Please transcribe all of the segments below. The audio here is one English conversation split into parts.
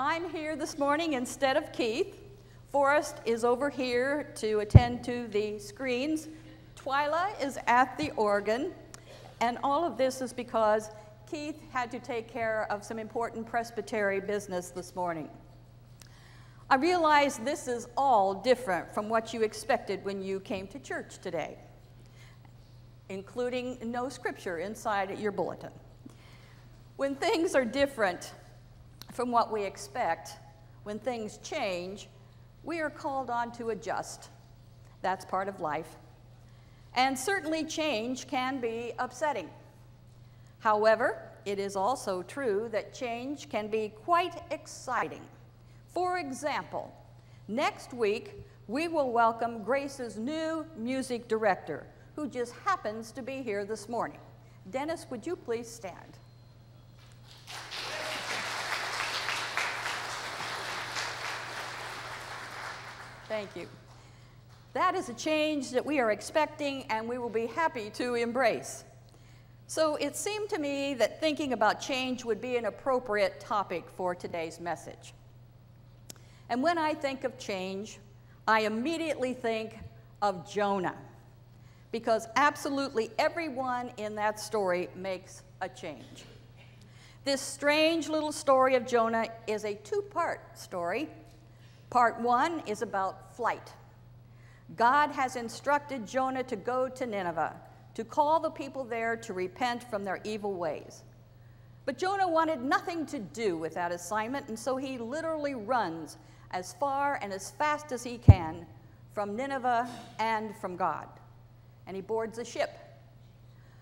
I'm here this morning instead of Keith. Forrest is over here to attend to the screens. Twyla is at the organ. And all of this is because Keith had to take care of some important presbytery business this morning. I realize this is all different from what you expected when you came to church today, including no scripture inside your bulletin. When things are different, from what we expect, when things change, we are called on to adjust. That's part of life. And certainly, change can be upsetting. However, it is also true that change can be quite exciting. For example, next week we will welcome Grace's new music director, who just happens to be here this morning. Dennis, would you please stand? Thank you. That is a change that we are expecting and we will be happy to embrace. So it seemed to me that thinking about change would be an appropriate topic for today's message. And when I think of change, I immediately think of Jonah, because absolutely everyone in that story makes a change. This strange little story of Jonah is a two part story Part one is about flight. God has instructed Jonah to go to Nineveh, to call the people there to repent from their evil ways. But Jonah wanted nothing to do with that assignment, and so he literally runs as far and as fast as he can from Nineveh and from God. And he boards a ship.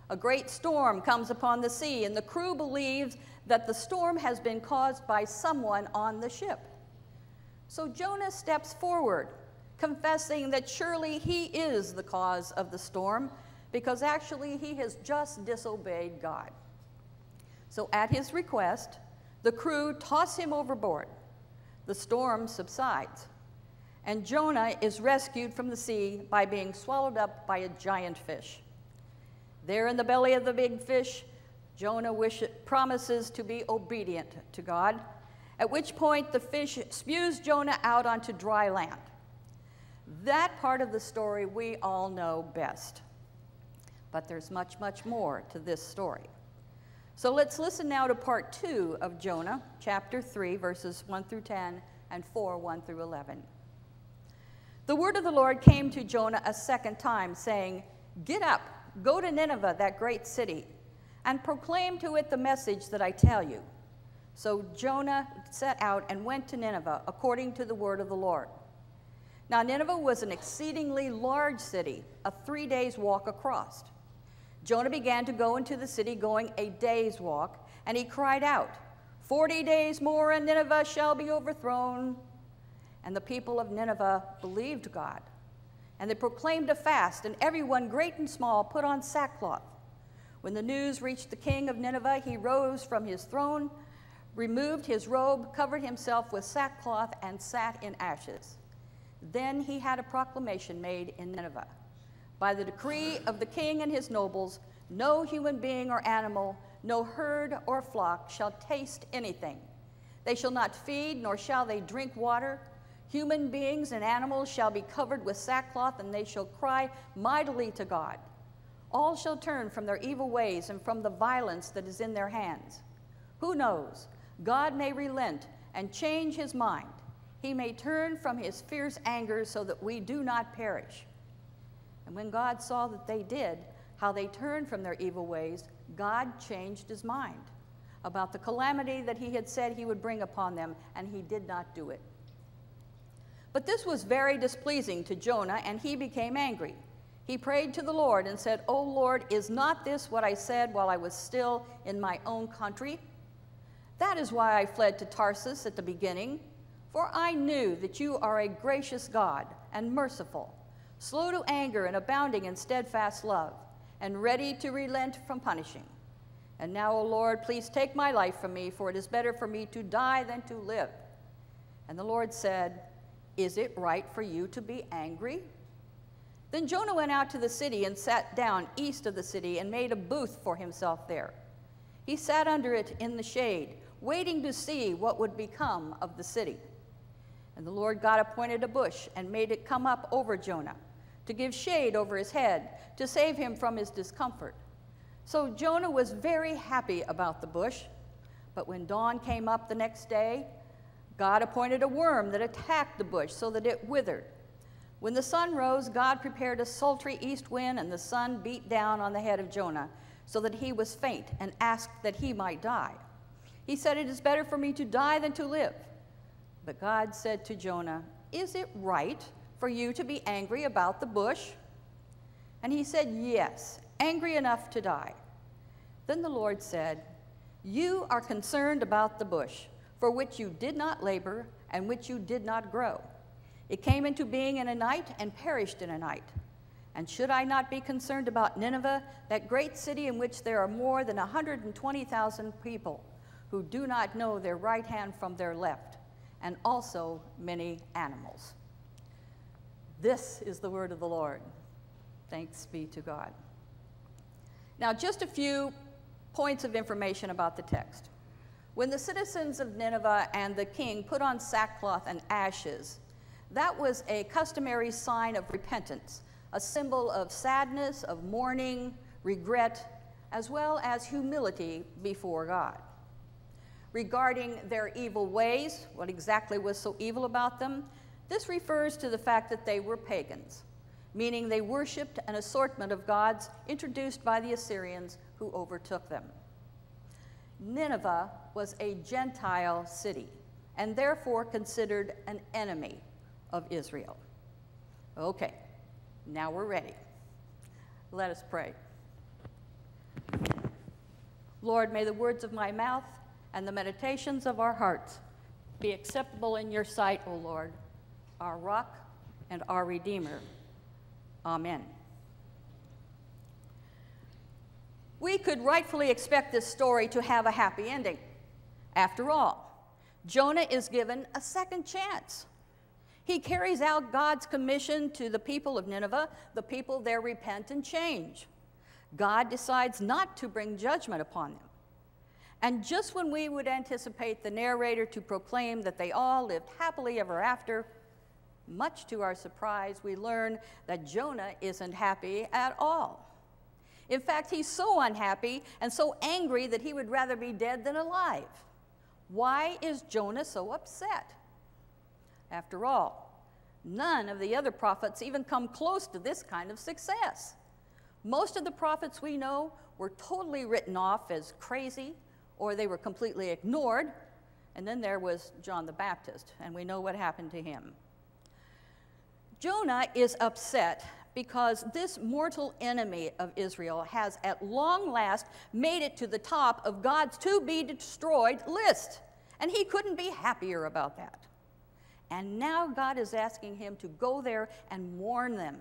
A great storm comes upon the sea, and the crew believes that the storm has been caused by someone on the ship. So Jonah steps forward, confessing that surely he is the cause of the storm, because actually he has just disobeyed God. So at his request, the crew toss him overboard. The storm subsides, and Jonah is rescued from the sea by being swallowed up by a giant fish. There in the belly of the big fish, Jonah promises to be obedient to God at which point the fish spews Jonah out onto dry land. That part of the story we all know best. But there's much, much more to this story. So let's listen now to part two of Jonah, chapter 3, verses 1 through 10 and 4, 1 through 11. The word of the Lord came to Jonah a second time, saying, Get up, go to Nineveh, that great city, and proclaim to it the message that I tell you. So Jonah set out and went to Nineveh according to the word of the Lord. Now, Nineveh was an exceedingly large city, a three days' walk across. Jonah began to go into the city, going a day's walk, and he cried out, Forty days more, and Nineveh shall be overthrown. And the people of Nineveh believed God. And they proclaimed a fast, and everyone, great and small, put on sackcloth. When the news reached the king of Nineveh, he rose from his throne removed his robe, covered himself with sackcloth, and sat in ashes. Then he had a proclamation made in Nineveh. By the decree of the king and his nobles, no human being or animal, no herd or flock shall taste anything. They shall not feed, nor shall they drink water. Human beings and animals shall be covered with sackcloth, and they shall cry mightily to God. All shall turn from their evil ways and from the violence that is in their hands. Who knows? God may relent and change his mind. He may turn from his fierce anger so that we do not perish. And when God saw that they did, how they turned from their evil ways, God changed his mind about the calamity that he had said he would bring upon them, and he did not do it. But this was very displeasing to Jonah, and he became angry. He prayed to the Lord and said, O Lord, is not this what I said while I was still in my own country? That is why I fled to Tarshish at the beginning, for I knew that you are a gracious God and merciful, slow to anger and abounding in steadfast love, and ready to relent from punishing. And now, O Lord, please take my life from me, for it is better for me to die than to live. And the Lord said, Is it right for you to be angry? Then Jonah went out to the city and sat down east of the city and made a booth for himself there. He sat under it in the shade waiting to see what would become of the city. And the Lord God appointed a bush and made it come up over Jonah to give shade over his head, to save him from his discomfort. So Jonah was very happy about the bush. But when dawn came up the next day, God appointed a worm that attacked the bush so that it withered. When the sun rose, God prepared a sultry east wind, and the sun beat down on the head of Jonah so that he was faint and asked that he might die. He said, It is better for me to die than to live. But God said to Jonah, Is it right for you to be angry about the bush? And he said, Yes, angry enough to die. Then the Lord said, You are concerned about the bush, for which you did not labor and which you did not grow. It came into being in a night and perished in a night. And should I not be concerned about Nineveh, that great city in which there are more than 120,000 people who do not know their right hand from their left, and also many animals? This is the word of the Lord. Thanks be to God. Now, just a few points of information about the text. When the citizens of Nineveh and the king put on sackcloth and ashes, that was a customary sign of repentance, a symbol of sadness, of mourning, regret, as well as humility before God. Regarding their evil ways, what exactly was so evil about them, this refers to the fact that they were pagans, meaning they worshiped an assortment of gods introduced by the Assyrians who overtook them. Nineveh was a Gentile city and therefore considered an enemy of Israel. Okay, now we're ready. Let us pray. Lord, may the words of my mouth and the meditations of our hearts be acceptable in your sight, O Lord our rock, and our Redeemer. Amen. We could rightfully expect this story to have a happy ending. After all, Jonah is given a second chance. He carries out God's commission to the people of Nineveh. The people there repent and change. God decides not to bring judgment upon them. And just when we would anticipate the narrator to proclaim that they all lived happily ever after, much to our surprise, we learn that Jonah isn't happy at all. In fact, he's so unhappy and so angry that he would rather be dead than alive. Why is Jonah so upset? After all, none of the other prophets even come close to this kind of success. Most of the prophets we know were totally written off as crazy or they were completely ignored. And then there was John the Baptist, and we know what happened to him. Jonah is upset because this mortal enemy of Israel has at long last made it to the top of God's to be destroyed list. And he couldn't be happier about that. And now God is asking him to go there and warn them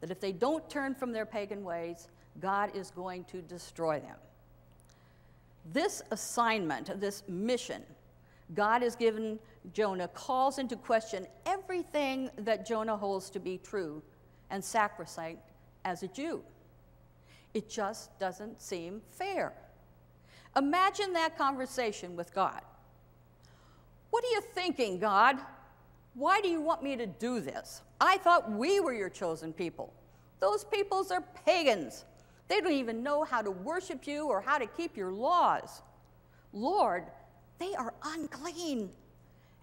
that if they don't turn from their pagan ways, God is going to destroy them. This assignment, this mission, God has given Jonah calls into question everything that Jonah holds to be true and sacrosanct as a Jew. It just doesn't seem fair. Imagine that conversation with God. What are you thinking, God? Why do you want me to do this? I thought we were your chosen people. Those peoples are pagans. They don't even know how to worship you or how to keep your laws. Lord, they are unclean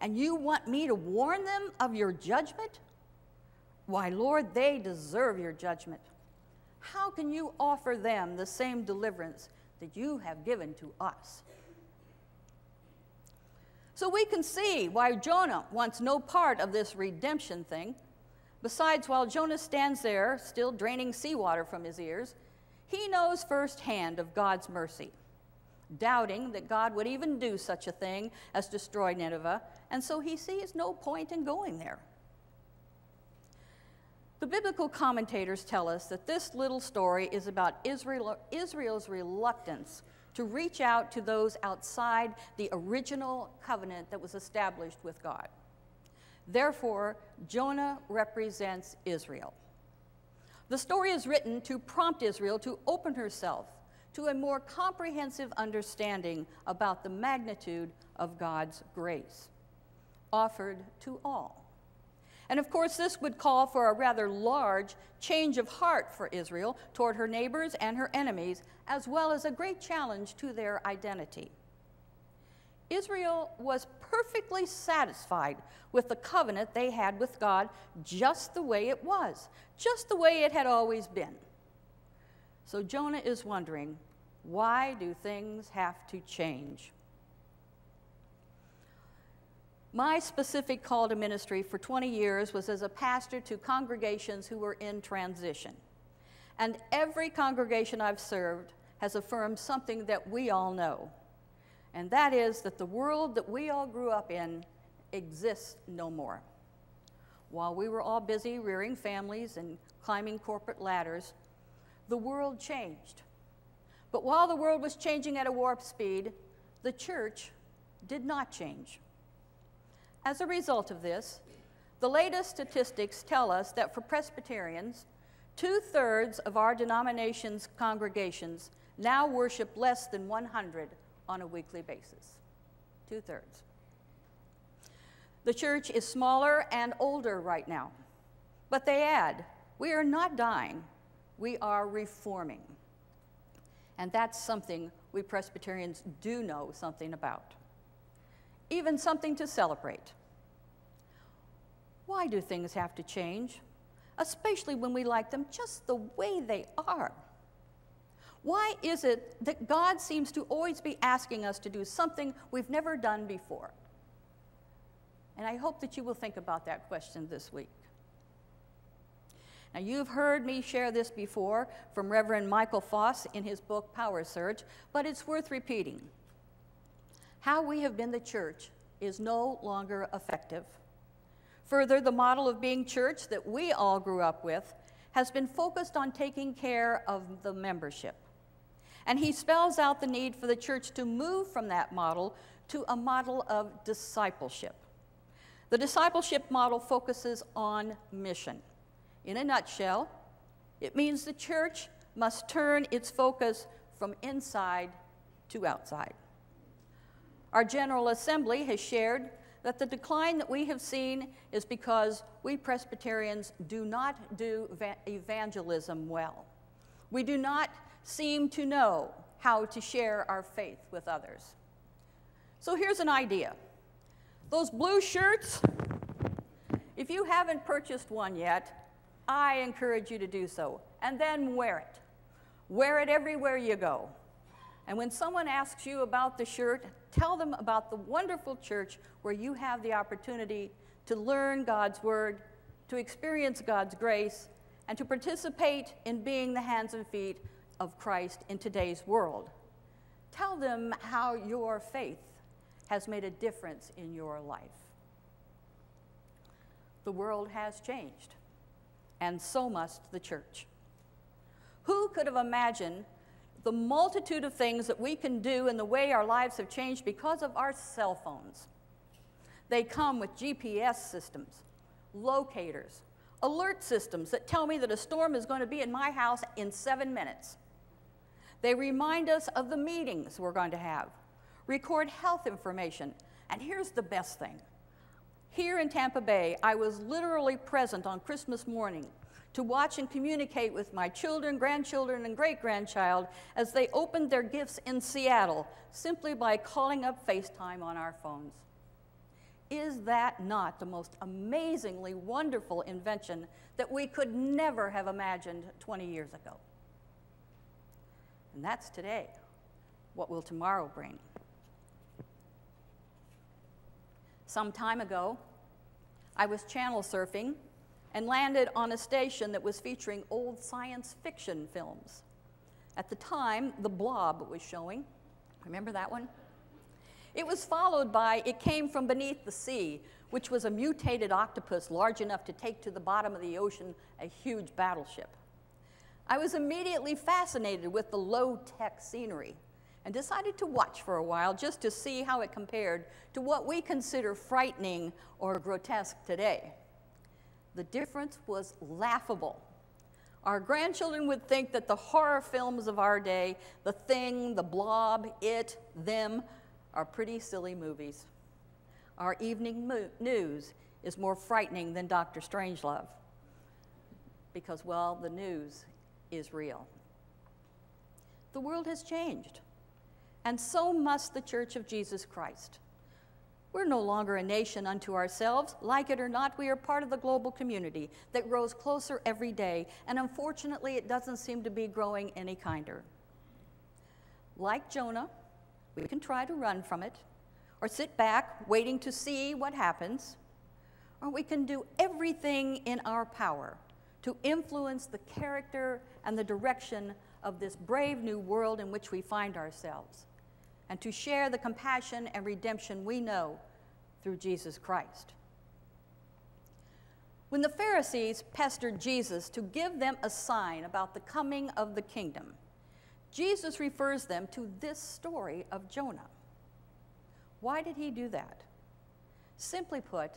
and you want me to warn them of your judgment? Why, Lord, they deserve your judgment. How can you offer them the same deliverance that you have given to us? So we can see why Jonah wants no part of this redemption thing. Besides, while Jonah stands there, still draining seawater from his ears, he knows firsthand of God's mercy doubting that God would even do such a thing as destroy Nineveh, and so he sees no point in going there. The biblical commentators tell us that this little story is about Israel, Israel's reluctance to reach out to those outside the original covenant that was established with God. Therefore, Jonah represents Israel. The story is written to prompt Israel to open herself to a more comprehensive understanding about the magnitude of God's grace offered to all. And of course, this would call for a rather large change of heart for Israel toward her neighbors and her enemies, as well as a great challenge to their identity. Israel was perfectly satisfied with the covenant they had with God just the way it was, just the way it had always been. So Jonah is wondering why do things have to change? My specific call to ministry for 20 years was as a pastor to congregations who were in transition. And every congregation I've served has affirmed something that we all know, and that is that the world that we all grew up in exists no more. While we were all busy rearing families and climbing corporate ladders, the world changed. But while the world was changing at a warp speed, the church did not change. As a result of this, the latest statistics tell us that for Presbyterians, two thirds of our denomination's congregations now worship less than 100 on a weekly basis. Two thirds. The church is smaller and older right now, but they add, we are not dying, we are reforming. And that's something we Presbyterians do know something about even something to celebrate. Why do things have to change, especially when we like them just the way they are? Why is it that God seems to always be asking us to do something we've never done before? And I hope that you will think about that question this week. Now, you've heard me share this before from Reverend Michael Foss in his book Power Surge, but it's worth repeating. How we have been the church is no longer effective. Further, the model of being church that we all grew up with has been focused on taking care of the membership. And he spells out the need for the church to move from that model to a model of discipleship. The discipleship model focuses on mission. In a nutshell, it means the church must turn its focus from inside to outside. Our General Assembly has shared that the decline that we have seen is because we Presbyterians do not do evangelism well. We do not seem to know how to share our faith with others. So here's an idea. Those blue shirts, if you haven't purchased one yet, I encourage you to do so. And then wear it. Wear it everywhere you go. And when someone asks you about the shirt, tell them about the wonderful church where you have the opportunity to learn God's word, to experience God's grace, and to participate in being the hands and feet of Christ in today's world. Tell them how your faith has made a difference in your life. The world has changed, and so must the church. Who could have imagined the multitude of things that we can do and the way our lives have changed because of our cell phones. They come with GPS systems, locators, alert systems that tell me that a storm is going to be in my house in seven minutes. They remind us of the meetings we're going to have, record health information, and here's the best thing. Here in Tampa Bay, I was literally present on Christmas morning to watch and communicate with my children, grandchildren, and great grandchild as they opened their gifts in Seattle simply by calling up FaceTime on our phones. Is that not the most amazingly wonderful invention that we could never have imagined 20 years ago? And that's today. What will tomorrow bring? Some time ago, I was channel surfing and landed on a station that was featuring old science fiction films. At the time, The Blob was showing. Remember that one? It was followed by It Came From Beneath the Sea, which was a mutated octopus large enough to take to the bottom of the ocean a huge battleship. I was immediately fascinated with the low tech scenery and decided to watch for a while just to see how it compared to what we consider frightening or grotesque today. The difference was laughable. Our grandchildren would think that the horror films of our day, The Thing, The Blob, It, Them, are pretty silly movies. Our evening mo- news is more frightening than Dr. Strangelove because, well, the news is real. The world has changed, and so must the Church of Jesus Christ. We're no longer a nation unto ourselves. Like it or not, we are part of the global community that grows closer every day, and unfortunately, it doesn't seem to be growing any kinder. Like Jonah, we can try to run from it, or sit back waiting to see what happens, or we can do everything in our power to influence the character and the direction of this brave new world in which we find ourselves, and to share the compassion and redemption we know through Jesus Christ. When the Pharisees pestered Jesus to give them a sign about the coming of the kingdom, Jesus refers them to this story of Jonah. Why did he do that? Simply put,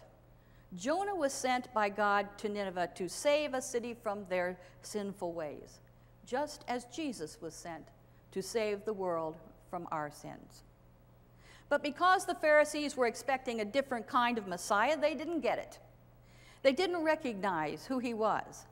Jonah was sent by God to Nineveh to save a city from their sinful ways, just as Jesus was sent to save the world from our sins. But because the Pharisees were expecting a different kind of Messiah, they didn't get it. They didn't recognize who he was.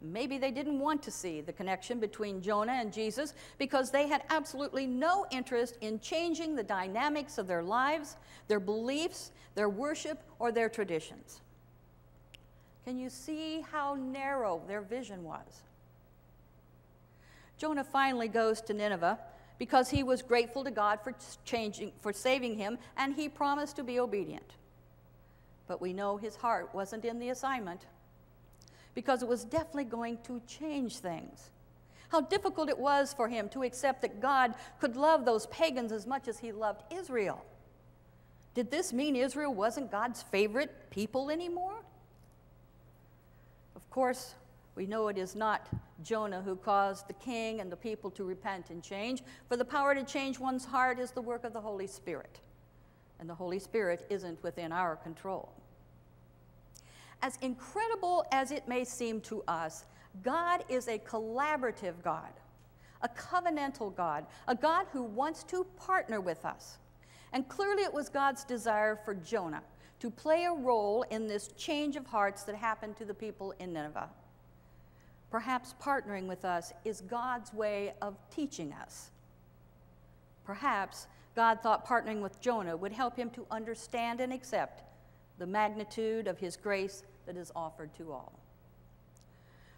Maybe they didn't want to see the connection between Jonah and Jesus because they had absolutely no interest in changing the dynamics of their lives, their beliefs, their worship, or their traditions. Can you see how narrow their vision was? Jonah finally goes to Nineveh because he was grateful to God for changing for saving him and he promised to be obedient. But we know his heart wasn't in the assignment because it was definitely going to change things. How difficult it was for him to accept that God could love those pagans as much as he loved Israel. Did this mean Israel wasn't God's favorite people anymore? Of course, we know it is not Jonah who caused the king and the people to repent and change, for the power to change one's heart is the work of the Holy Spirit. And the Holy Spirit isn't within our control. As incredible as it may seem to us, God is a collaborative God, a covenantal God, a God who wants to partner with us. And clearly, it was God's desire for Jonah to play a role in this change of hearts that happened to the people in Nineveh. Perhaps partnering with us is God's way of teaching us. Perhaps God thought partnering with Jonah would help him to understand and accept the magnitude of his grace that is offered to all.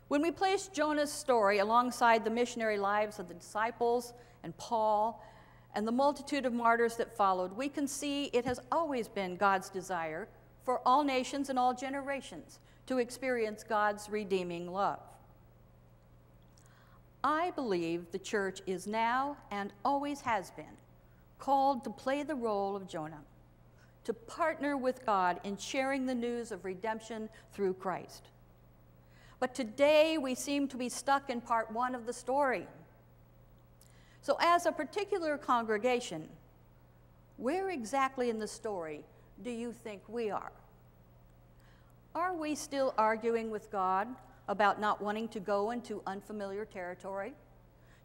When we place Jonah's story alongside the missionary lives of the disciples and Paul and the multitude of martyrs that followed, we can see it has always been God's desire for all nations and all generations to experience God's redeeming love. I believe the church is now and always has been called to play the role of Jonah to partner with God in sharing the news of redemption through Christ. But today we seem to be stuck in part one of the story. So, as a particular congregation, where exactly in the story do you think we are? Are we still arguing with God about not wanting to go into unfamiliar territory,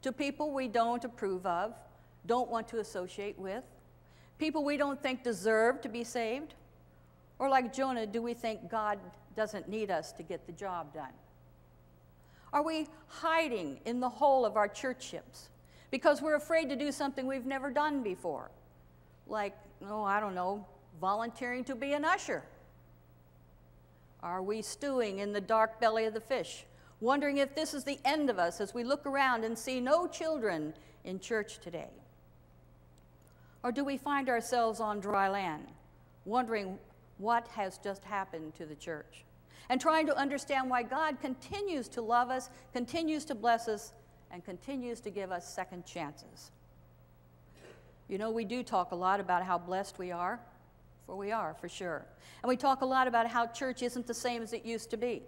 to people we don't approve of, don't want to associate with? People we don't think deserve to be saved? Or like Jonah, do we think God doesn't need us to get the job done? Are we hiding in the hole of our churchships because we're afraid to do something we've never done before? Like, oh, I don't know, volunteering to be an usher? Are we stewing in the dark belly of the fish, wondering if this is the end of us as we look around and see no children in church today? Or do we find ourselves on dry land, wondering what has just happened to the church? And trying to understand why God continues to love us, continues to bless us, and continues to give us second chances. You know, we do talk a lot about how blessed we are, for we are, for sure. And we talk a lot about how church isn't the same as it used to be.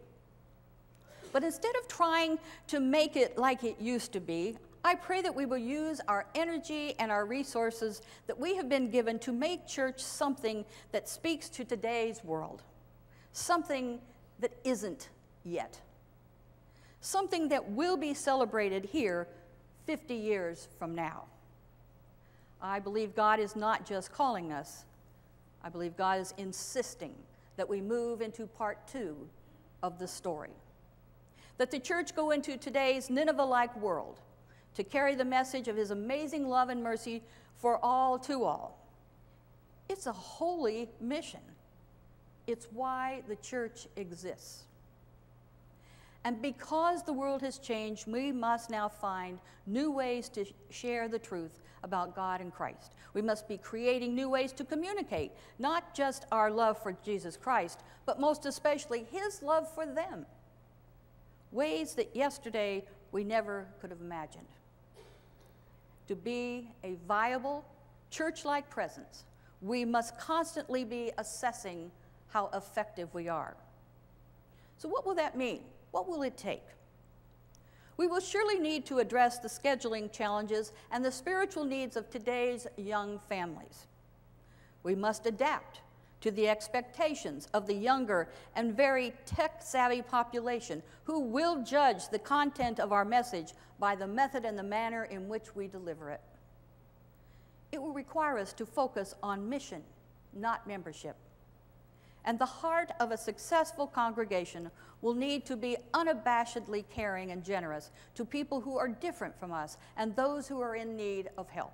But instead of trying to make it like it used to be, I pray that we will use our energy and our resources that we have been given to make church something that speaks to today's world, something that isn't yet, something that will be celebrated here 50 years from now. I believe God is not just calling us, I believe God is insisting that we move into part two of the story. That the church go into today's Nineveh like world to carry the message of his amazing love and mercy for all to all. It's a holy mission. It's why the church exists. And because the world has changed, we must now find new ways to share the truth about God and Christ. We must be creating new ways to communicate, not just our love for Jesus Christ, but most especially His love for them. Ways that yesterday we never could have imagined. To be a viable, church like presence, we must constantly be assessing how effective we are. So, what will that mean? What will it take? We will surely need to address the scheduling challenges and the spiritual needs of today's young families. We must adapt to the expectations of the younger and very tech savvy population who will judge the content of our message by the method and the manner in which we deliver it. It will require us to focus on mission, not membership. And the heart of a successful congregation will need to be unabashedly caring and generous to people who are different from us and those who are in need of help.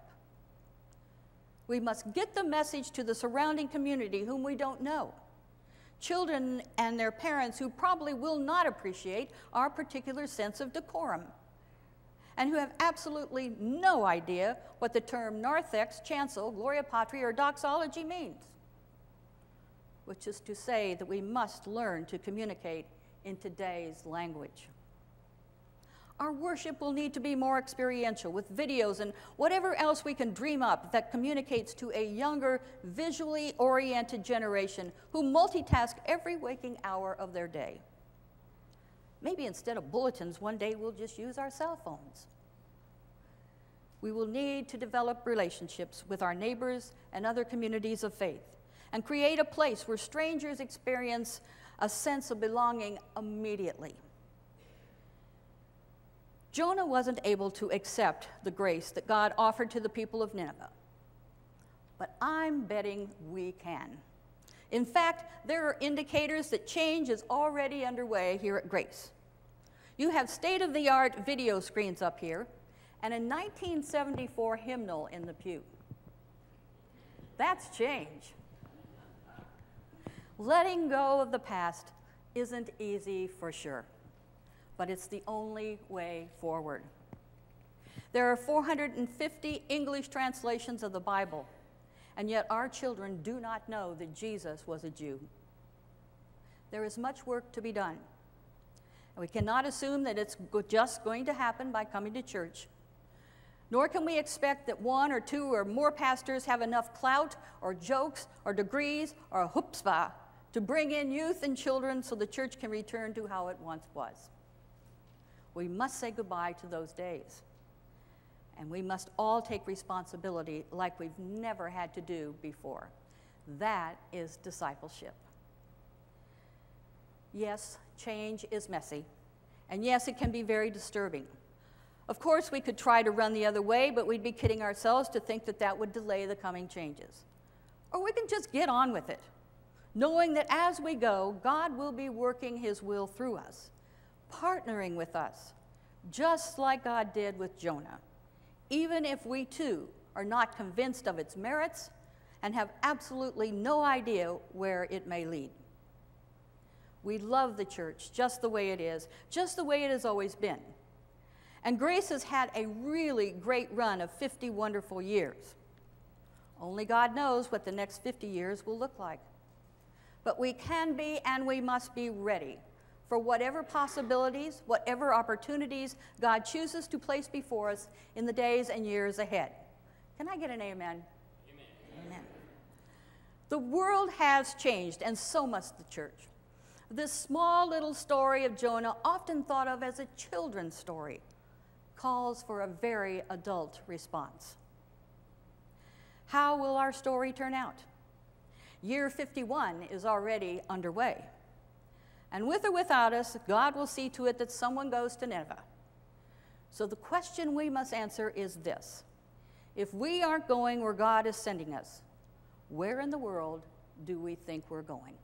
We must get the message to the surrounding community whom we don't know. Children and their parents who probably will not appreciate our particular sense of decorum and who have absolutely no idea what the term narthex, chancel, gloria patri, or doxology means which is to say that we must learn to communicate in today's language. Our worship will need to be more experiential with videos and whatever else we can dream up that communicates to a younger, visually oriented generation who multitask every waking hour of their day. Maybe instead of bulletins, one day we'll just use our cell phones. We will need to develop relationships with our neighbors and other communities of faith and create a place where strangers experience a sense of belonging immediately. Jonah wasn't able to accept the grace that God offered to the people of Nineveh, but I'm betting we can. In fact, there are indicators that change is already underway here at Grace. You have state of the art video screens up here and a 1974 hymnal in the pew. That's change. Letting go of the past isn't easy for sure, but it's the only way forward. There are 450 English translations of the Bible, and yet our children do not know that Jesus was a Jew. There is much work to be done. And we cannot assume that it's just going to happen by coming to church. Nor can we expect that one or two or more pastors have enough clout or jokes or degrees or chutzpah to bring in youth and children so the church can return to how it once was. We must say goodbye to those days. And we must all take responsibility like we've never had to do before. That is discipleship. Yes, change is messy. And yes, it can be very disturbing. Of course, we could try to run the other way, but we'd be kidding ourselves to think that that would delay the coming changes. Or we can just get on with it knowing that as we go, God will be working His will through us, partnering with us, just like God did with Jonah, even if we too are not convinced of its merits and have absolutely no idea where it may lead. We love the church just the way it is, just the way it has always been. And Grace has had a really great run of 50 wonderful years. Only God knows what the next 50 years will look like but we can be and we must be ready for whatever possibilities, whatever opportunities God chooses to place before us in the days and years ahead. Can I get an amen? Amen. amen. The world has changed, and so must the church. This small little story of Jonah, often thought of as a children's story, calls for a very adult response. How will our story turn out? Year 51 is already underway. And with or without us, God will see to it that someone goes to Nineveh. So the question we must answer is this If we aren't going where God is sending us, where in the world do we think we're going?